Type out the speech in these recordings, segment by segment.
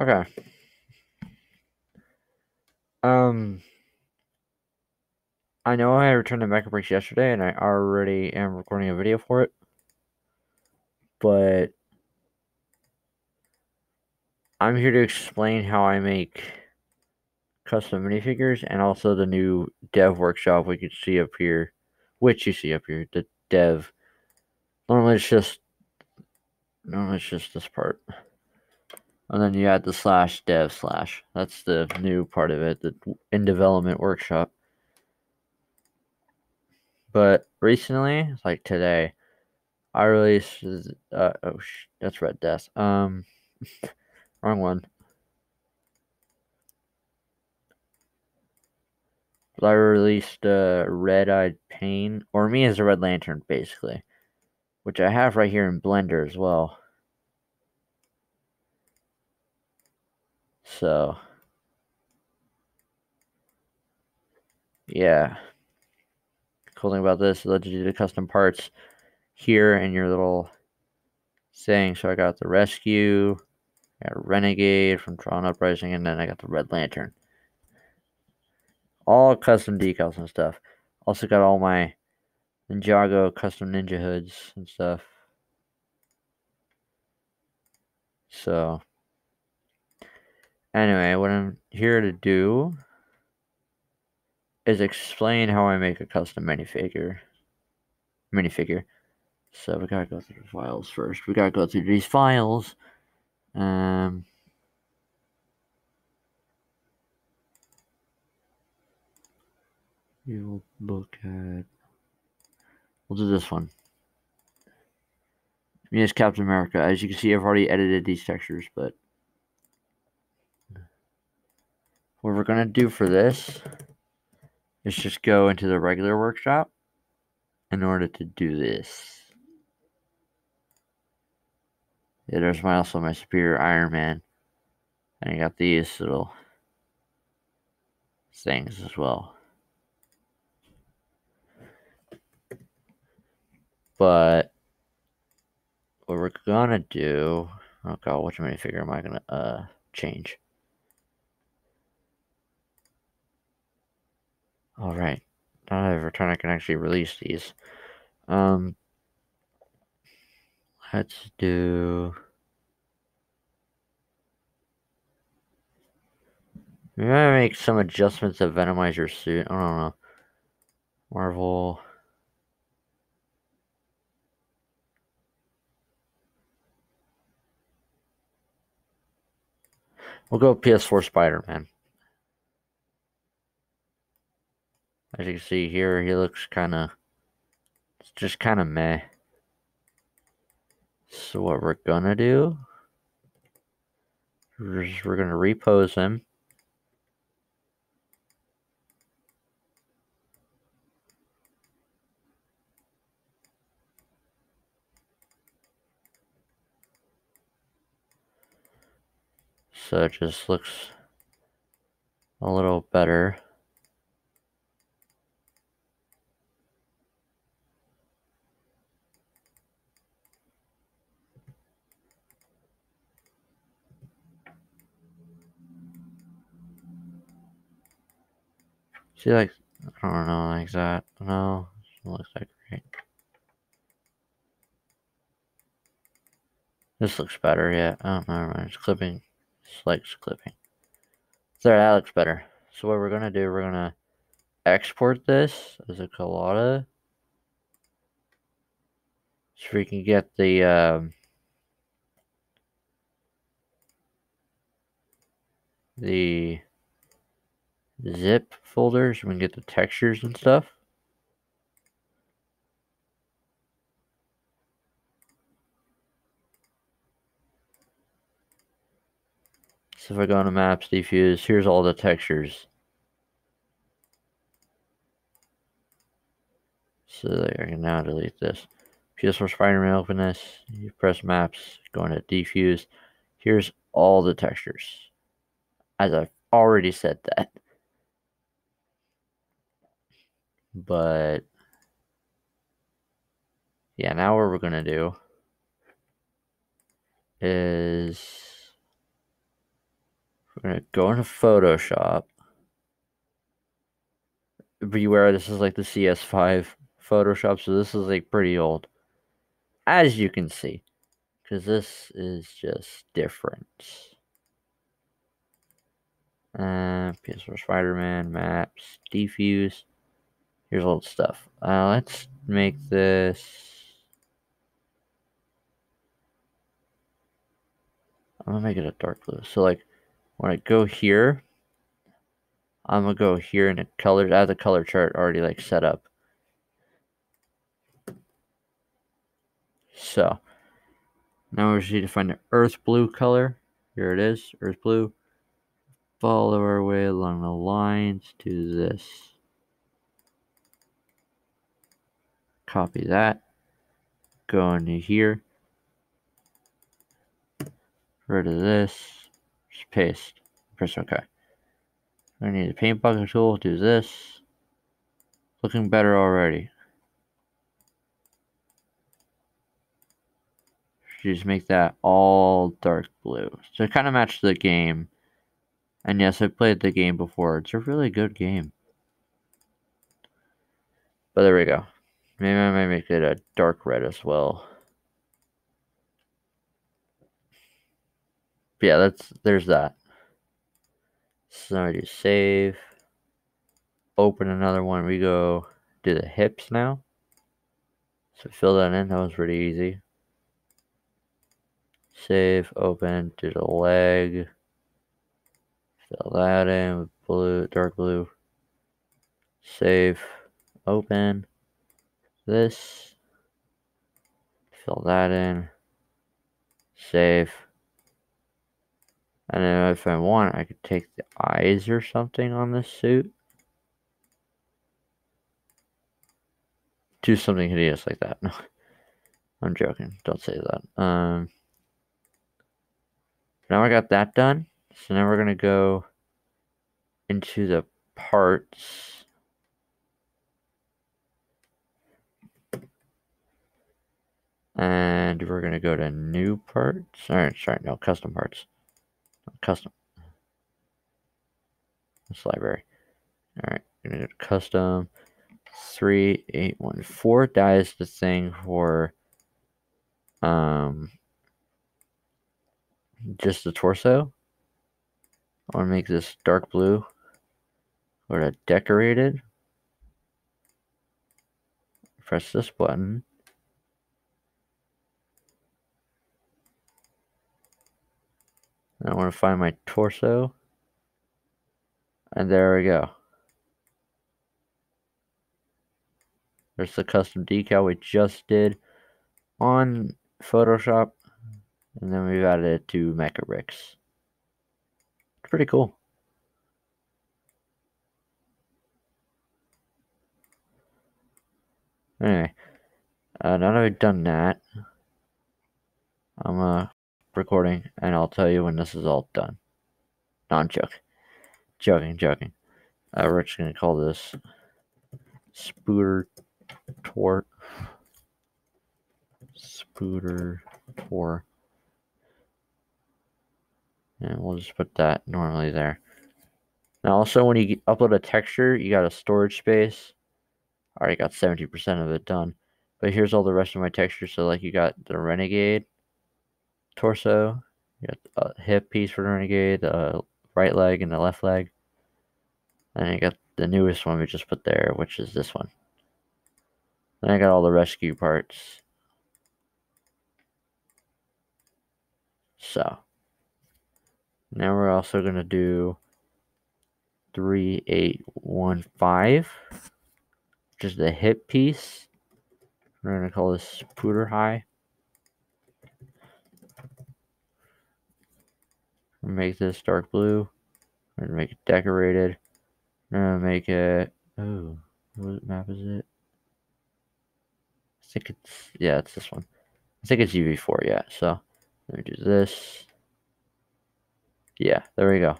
Okay. Um, I know I returned the Mecabricks yesterday, and I already am recording a video for it. But I'm here to explain how I make custom minifigures and also the new dev workshop we can see up here, which you see up here, the dev. Normally it's just normally it's just this part. And then you add the slash dev slash. That's the new part of it, the in development workshop. But recently, like today, I released. Uh, oh, that's Red Death. Um, wrong one. But I released uh, Red Eyed Pain, or me as a Red Lantern, basically, which I have right here in Blender as well. So, yeah. Cool thing about this, it lets you do the custom parts here in your little thing. So I got the Rescue, I got Renegade from Tron Uprising, and then I got the Red Lantern. All custom decals and stuff. Also got all my Ninjago custom ninja hoods and stuff. So, anyway, what I'm here to do is explain how I make a custom minifigure. Minifigure. So we gotta go through the files first. We gotta go through these files. Um, we'll look at. We'll do this one. Me as Captain America. As you can see, I've already edited these textures, but what we're gonna do for this is just go into the regular workshop in order to do this. Yeah, there's my also my superior Iron Man. And I got these little things as well. But what we're gonna do oh god, which minifigure am I gonna uh change? Alright. Now that I've returned I can actually release these. Um Let's do. Maybe I make some adjustments to Venomize your suit. I don't know. Marvel. We'll go PS4 Spider Man. As you can see here, he looks kind of. It's just kind of meh. So what we're gonna do is we're gonna repose him. So it just looks a little better. Like, I don't know, like that. No, it looks like great. This looks better, yeah. Oh, never mind. It's clipping. It's like it's clipping. There, that looks better. So what we're gonna do, we're gonna export this as a collada. So we can get the um, the zip folders. We can get the textures and stuff. So if I go into maps, diffuse, here's all the textures. So I can now delete this. PS4 Spider-Man, open this. You press maps, go into diffuse. Here's all the textures. As I've already said that. But yeah, now what we're gonna do is We're gonna go into Photoshop. Beware, this is like the CS5 Photoshop, so this is like pretty old. As you can see. Because this is just different. Uh, PS4 Spider-Man, maps, defuse. Here's old stuff. Uh, let's make this... I'm gonna make it a dark blue. So like, when I go here, I'm gonna go here the colors. I have the color chart already like set up. So now we just need to find the earth blue color. Here it is, earth blue. Follow our way along the lines to this. Copy that. Go into here. Rid of this. Just paste. Press OK. I need a paint bucket tool. Do this. Looking better already. just make that all dark blue. So it kind of matched the game. And yes, I played the game before. It's a really good game. But there we go. Maybe I might make it a dark red as well. But yeah, that's there's that. So I do save. Open another one. We go do the hips now. So fill that in. That was pretty easy. Save, open, do the leg. Fill that in with blue, dark blue. Save, open. This. Fill that in. Save. And then if I want, I could take the eyes or something on this suit. Do something hideous like that. No, I'm joking. Don't say that. Um, now I got that done. So now we're going to go into the parts. And we're going to go to new parts. All right, sorry, no, custom parts. Custom. This library. All right, going to go to custom. 3814. That is the thing for um just the torso. I want to make this dark blue or a decorated. Press this button. I want to find my torso. And there we go. There's the custom decal we just did on Photoshop. And then we've added it to Mecabricks. It's pretty cool. Anyway, uh, now that I've done that, I'm uh, recording and I'll tell you when this is all done. No, I'm joking. Joking. Uh, we're just going to call this Spooter Tort. Spooter Tour. And we'll just put that normally there. Now also when you upload a texture, you got a storage space. I already got 70% of it done. But here's all the rest of my textures. So like you got the Renegade torso, you got uh, a hip piece for the Renegade, the right leg and the left leg. And you got the newest one we just put there, which is this one. Then I got all the rescue parts. So now we're also going to do 3815, which is the hip piece. We're going to call this Pooter High. Make this dark blue. We're to make it decorated. We're to make it. Oh, what map is it? I think it's. Yeah, it's this one. I think it's UV4, yeah. So let me do this. Yeah, there we go.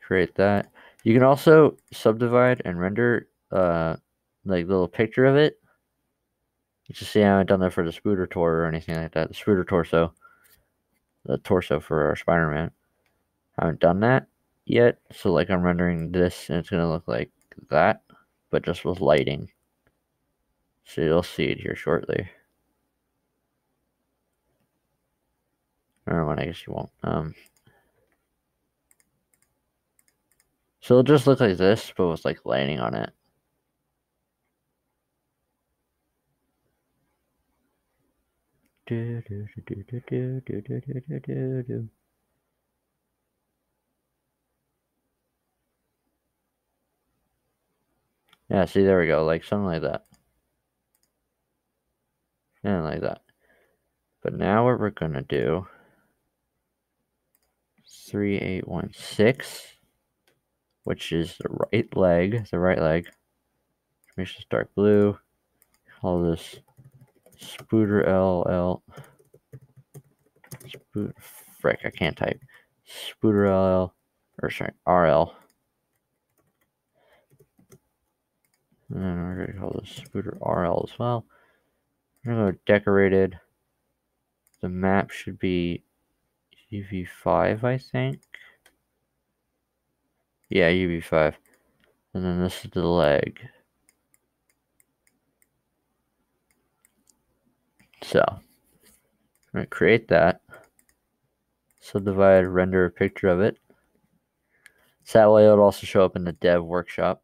Create that. You can also subdivide and render uh like little picture of it. You see I haven't done that for the Spooder Tor or anything like that. The Spooder Torso. The torso for our Spider-Man. I haven't done that yet. So like I'm rendering this and it's going to look like that. But just with lighting. So you'll see it here shortly. Or when I guess you won't. Um, so it'll just look like this, but with like lighting on it. Yeah, see, there we go, like something like that. And like that. But now what we're going to do, 3816, which is the right leg, the right leg. Make this dark blue. Call this Spooder LL. Spoot, frick, I can't type. Spooder LL, or sorry, RL. And then we're going to call this Spooder RL as well. We're going to go decorated. The map should be UV5, I think. Yeah, UV5. And then this is the leg. So, I'm going to create that. Subdivide, render a picture of it. So that way it'll also show up in the dev workshop.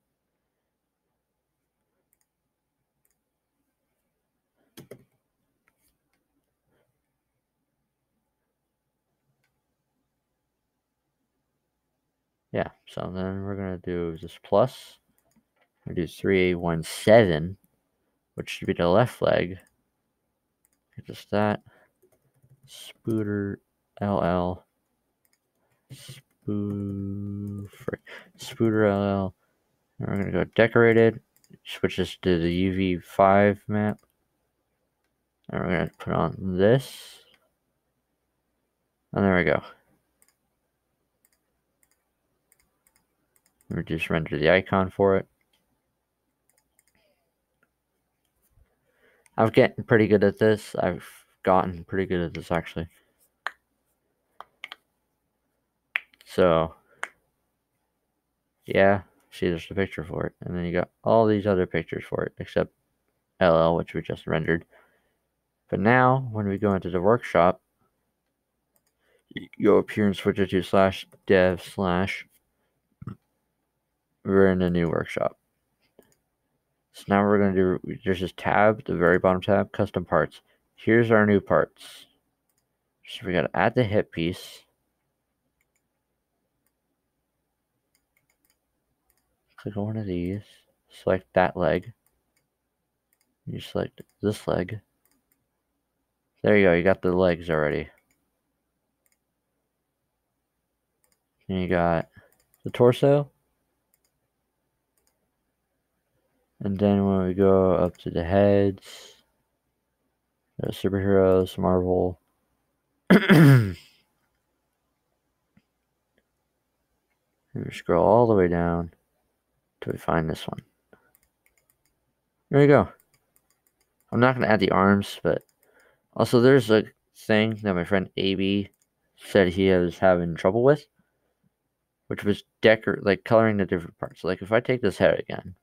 Yeah, so then we're going to do this plus. To do 3817, which should be the left leg. Just that. Spooter LL. Spoo, Spooder LL. And we're going to go decorated. Switch this to the UV5 map. And we're going to put on this. And there we go. We just render the icon for it. I've gotten pretty good at this. I've gotten pretty good at this actually. So, yeah, see there's a picture for it. And then you got all these other pictures for it, except LL, which we just rendered. But now, when we go into the workshop, you go up here and switch it to slash dev slash we're in a new workshop. So now we're going to do, there's this tab, the very bottom tab, custom parts. Here's our new parts. So we got to add the hip piece. Click on one of these, select that leg. You select this leg. There you go, you got the legs already. And you got the torso. And then when we go up to the heads, superheroes, Marvel. scroll all the way down till we find this one. There you go. I'm not going to add the arms, but also there's a thing that my friend AB said he was having trouble with, which was decor like coloring the different parts. Like if I take this head again,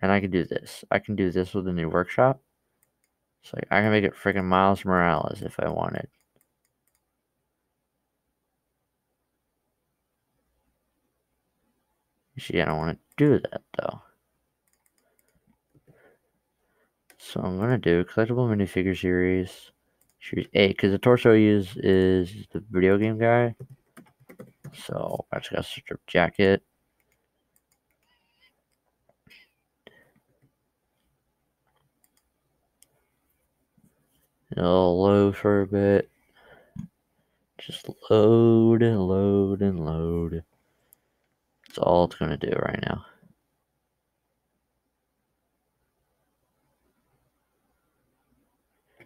and I can do this. I can do this with a new workshop. So I can make it freaking Miles Morales if I wanted. See, I don't want to do that though. So I'm gonna do collectible minifigure series, series eight, because the torso I use is the video game guy. So I just got a strip jacket. It'll load for a bit. Just load and load and load. That's all it's going to do right now.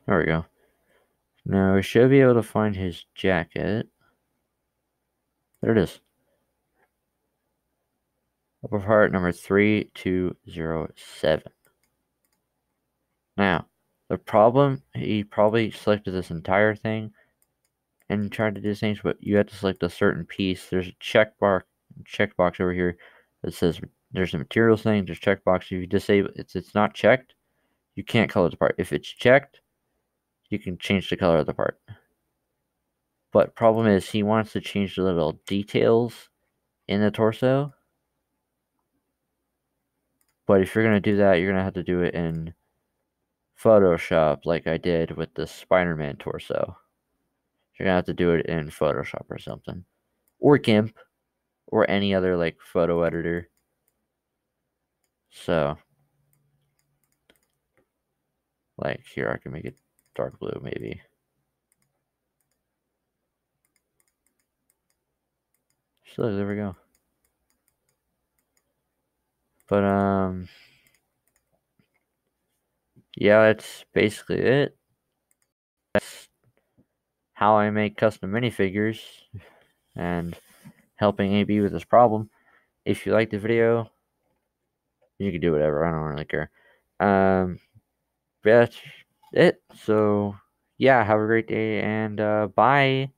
There we go. Now we should be able to find his jacket. There it is. Upper part number 3207. Now, the problem, he probably selected this entire thing and tried to do things, but you have to select a certain piece. There's a checkbox checkbox over here that says there's a materials thing, there's checkbox. If you disable it's it's not checked, you can't color the part. If it's checked, you can change the color of the part. But problem is he wants to change the little details in the torso. But if you're going to do that, you're going to have to do it in Photoshop like I did with the Spider-Man torso. You're to have to do it in Photoshop or something. Or GIMP. Or any other like photo editor. So. Like here I can make it dark blue maybe. So there we go. But um yeah, that's basically it. That's how I make custom minifigures and helping AB with this problem. If you like the video, you can do whatever. I don't really care. Um, that's it. So, yeah, have a great day and uh, bye.